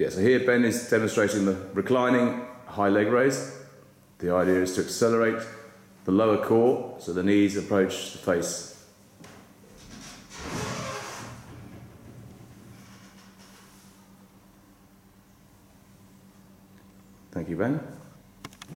Yeah, so here Ben is demonstrating the reclining high leg raise. The idea is to accelerate the lower core so the knees approach the face. Thank you, Ben.